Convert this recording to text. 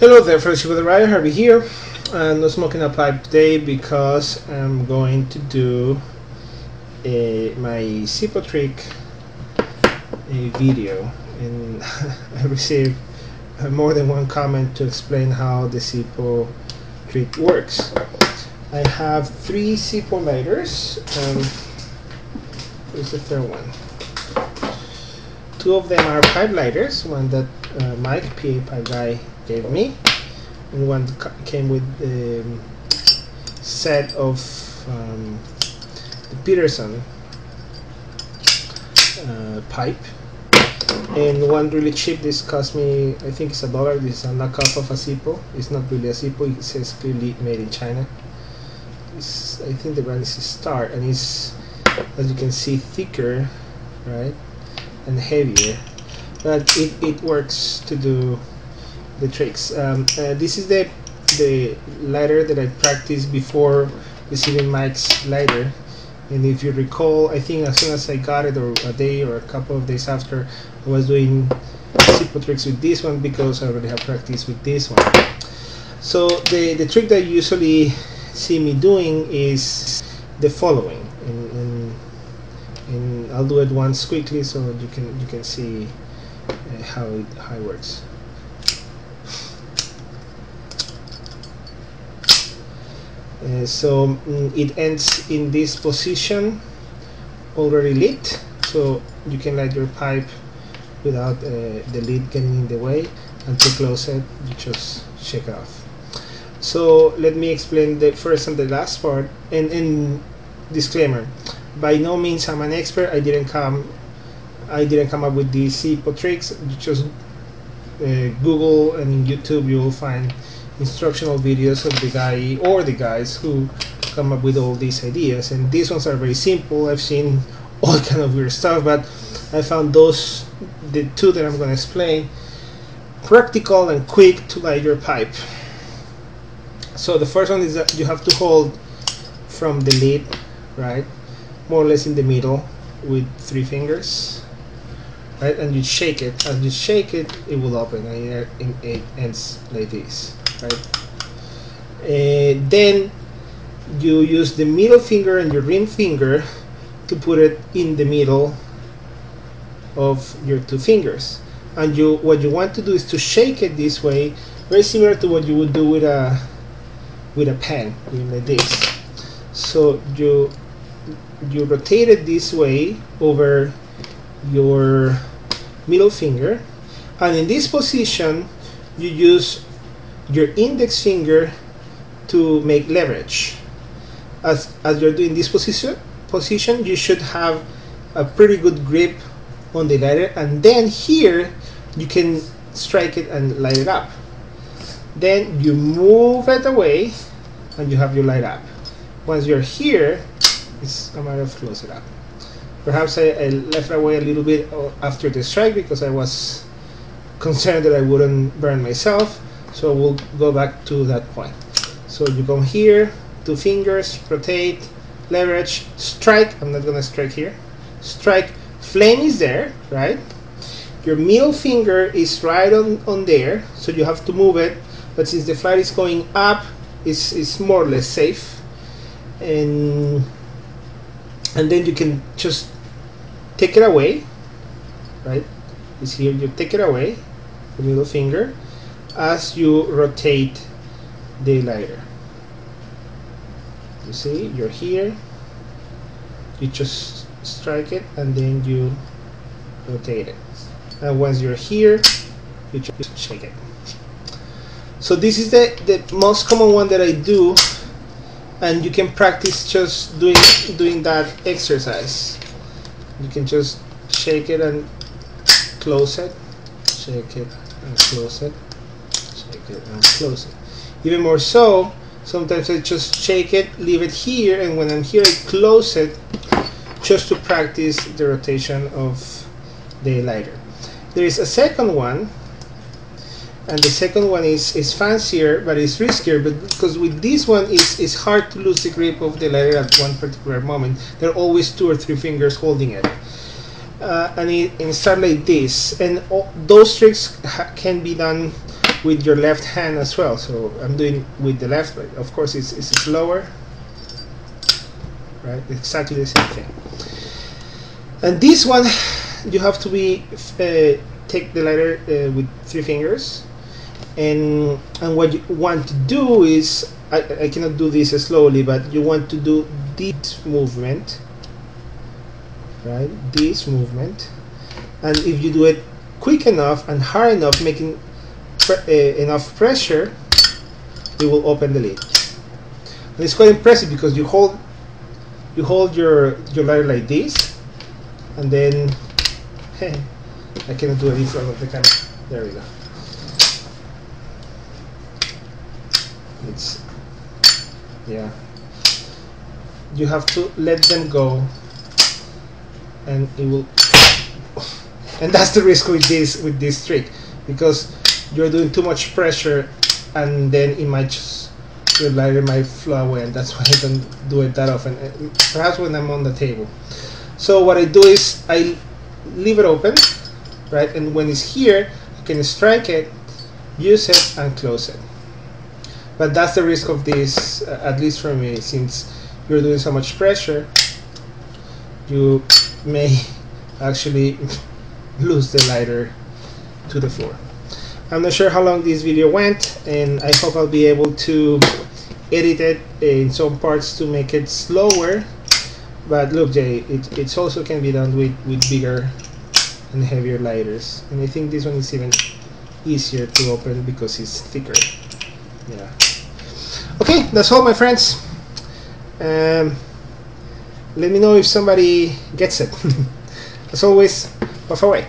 Hello there, friends with the Rider Harvey here, and no smoking a pipe today because I'm going to do a, my Zippo trick a video, and I received uh, more than one comment to explain how the Zippo trick works. I have three Zippo lighters. Um, where's the third one? Two of them are pipe lighters, one that uh, Mike, PA Pipe Guy, gave me, and one came with the um, set of um, the Peterson uh, pipe, and one really cheap. This cost me, I think it's a dollar. This is a knockoff of a Zippo. It's not really a Zippo. It says clearly made in China. It's, I think the brand is Star, and it's as you can see thicker, right, and heavier. But it, it works to do the tricks. Um, uh, this is the the lighter that I practiced before receiving Mike's lighter. And if you recall, I think as soon as I got it, or a day or a couple of days after, I was doing simple tricks with this one because I already have practice with this one. So the, the trick that you usually see me doing is the following. And, and, and I'll do it once quickly so you can you can see uh, how it how it works. Uh, so mm, it ends in this position already lit. So you can light your pipe without uh, the lid getting in the way. And to close it you just shake it off. So let me explain the first and the last part. And, and disclaimer by no means I'm an expert. I didn't come I didn't come up with these Zippo tricks. You just uh, Google and YouTube you will find instructional videos of the guy or the guys who come up with all these ideas. And these ones are very simple. I've seen all kind of weird stuff but I found those the two that I'm going to explain practical and quick to light your pipe. So the first one is that you have to hold from the lid right more or less in the middle with three fingers right and you shake it. As you shake it it will open and it ends like this right? Then you use the middle finger and your ring finger to put it in the middle of your two fingers. And you what you want to do is to shake it this way very similar to what you would do with a with a pen like this. So you you rotate it this way over your middle finger. And in this position you use your index finger to make leverage. As, as you're doing this position, position, you should have a pretty good grip on the lighter and then here you can strike it and light it up. Then you move it away and you have your light up. Once you're here, it's a matter of close it up. Perhaps I, I left away a little bit uh, after the strike because I was concerned that I wouldn't burn myself so we'll go back to that point. So you come here two fingers rotate leverage strike. I'm not gonna strike here. Strike. Flame is there right? Your middle finger is right on, on there so you have to move it. But since the flight is going up it's, it's more or less safe. And and then you can just take it away right? It's here you take it away the middle finger as you rotate the lighter. You see you're here you just strike it and then you rotate it. And once you're here you just shake it. So this is the, the most common one that I do and you can practice just doing doing that exercise. You can just shake it and close it shake it and close it and close it. Even more so, sometimes I just shake it, leave it here, and when I'm here I close it just to practice the rotation of the lighter. There is a second one, and the second one is, is fancier, but it's riskier, but because with this one it's, it's hard to lose the grip of the lighter at one particular moment. There are always two or three fingers holding it. Uh, and it, and like this, and all, those tricks can be done with your left hand as well. So I'm doing with the left but of course it's, it's slower. Right? Exactly the same thing. And this one you have to be uh, take the letter uh, with three fingers. And and what you want to do is I, I cannot do this slowly but you want to do this movement. Right? This movement. And if you do it quick enough and hard enough making uh, enough pressure it will open the lid. And it's quite impressive because you hold you hold your your lighter like this and then hey, I cannot do it in front of the camera there we go. It's yeah. You have to let them go and it will and that's the risk with this with this trick because you're doing too much pressure and then it might just your lighter might flow away and that's why I don't do it that often. Uh, perhaps when I'm on the table. So what I do is I leave it open right? And when it's here I can strike it use it and close it. But that's the risk of this uh, at least for me since you're doing so much pressure you may actually lose the lighter to the floor I'm not sure how long this video went and I hope I'll be able to edit it in some parts to make it slower. But look Jay it also can be done with with bigger and heavier lighters. And I think this one is even easier to open because it's thicker. Yeah. Okay that's all my friends. Um, let me know if somebody gets it. As always puff away